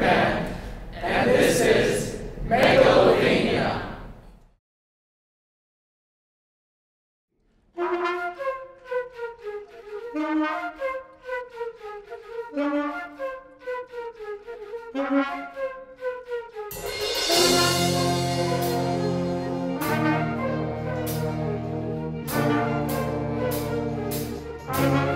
And this is Megalovania.